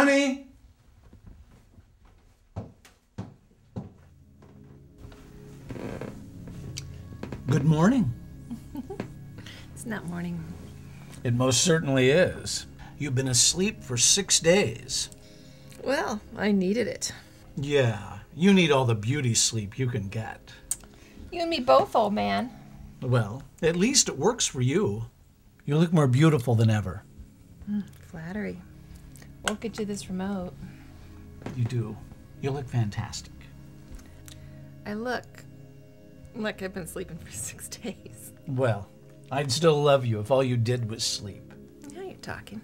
Honey? Good morning. It's not morning. It most certainly is. You've been asleep for six days. Well, I needed it. Yeah, you need all the beauty sleep you can get. You and me both, old man. Well, at least it works for you. You look more beautiful than ever. Hmm, flattery. Won't get you this remote. You do. You look fantastic. I look like I've been sleeping for six days. Well, I'd still love you if all you did was sleep. Now you're talking.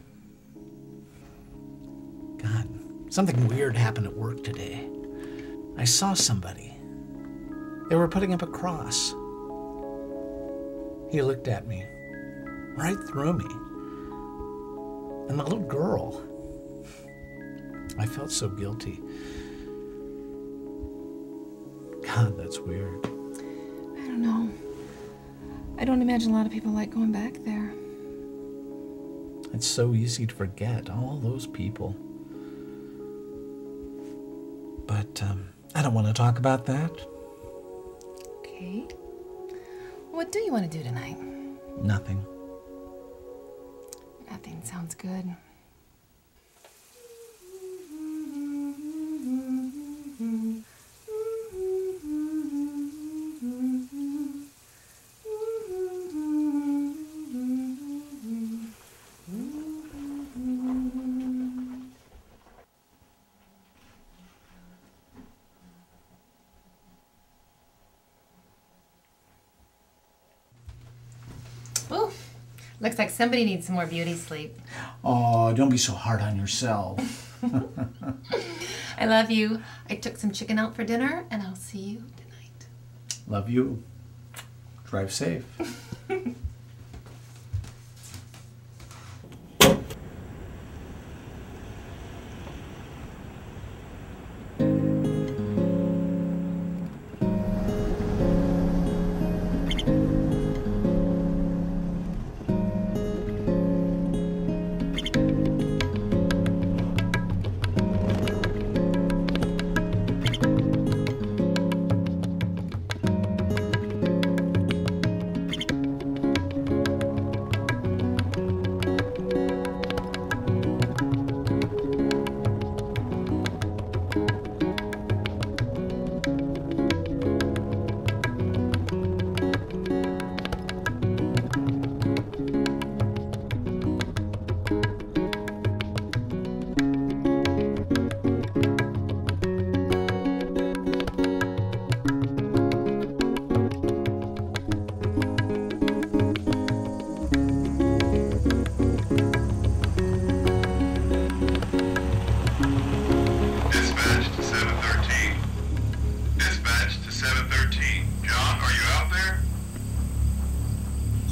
God, something weird happened at work today. I saw somebody. They were putting up a cross. He looked at me, right through me. And the little girl. I felt so guilty. God, that's weird. I don't know. I don't imagine a lot of people like going back there. It's so easy to forget all those people. But um, I don't want to talk about that. Okay. What do you want to do tonight? Nothing. Nothing sounds good. Looks like somebody needs some more beauty sleep. Oh, don't be so hard on yourself. I love you. I took some chicken out for dinner, and I'll see you tonight. Love you. Drive safe.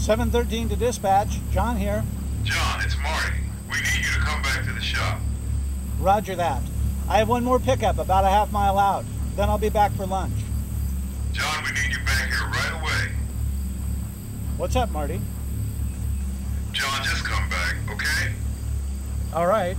713 to dispatch. John here. John, it's Marty. We need you to come back to the shop. Roger that. I have one more pickup about a half mile out. Then I'll be back for lunch. John, we need you back here right away. What's up, Marty? John, just come back, okay? All right.